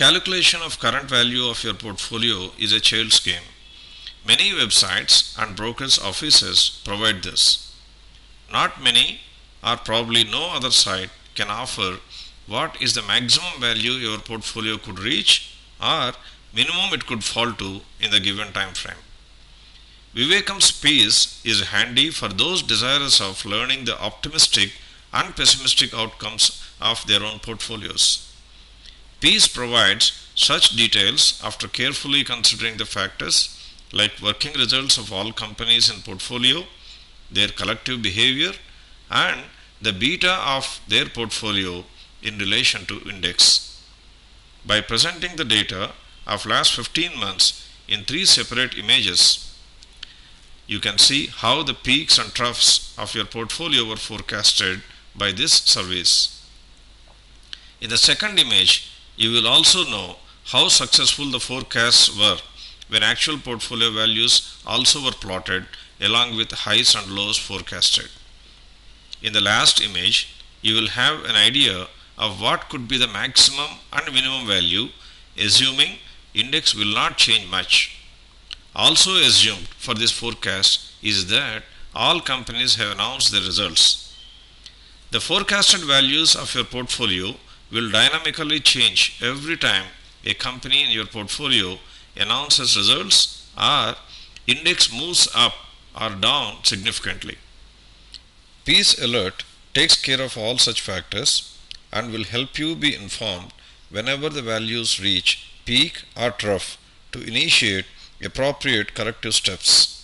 Calculation of current value of your portfolio is a child's game. Many websites and brokers' offices provide this. Not many, or probably no other site, can offer what is the maximum value your portfolio could reach or minimum it could fall to in the given time frame. Vivekam's PEAS is handy for those desirous of learning the optimistic and pessimistic outcomes of their own portfolios. PEAS provides such details after carefully considering the factors like working results of all companies in portfolio, their collective behavior, and the beta of their portfolio in relation to index. By presenting the data of last 15 months in three separate images, you can see how the peaks and troughs of your portfolio were forecasted by this service. In the second image, you will also know how successful the forecasts were when actual portfolio values also were plotted along with highs and lows forecasted. In the last image, you will have an idea of what could be the maximum and minimum value assuming index will not change much. Also assumed for this forecast is that all companies have announced their results. The forecasted values of your portfolio will dynamically change every time a company in your portfolio announces results or index moves up or down significantly. PEAS Alert takes care of all such factors and will help you be informed whenever the values reach peak or trough to initiate appropriate corrective steps.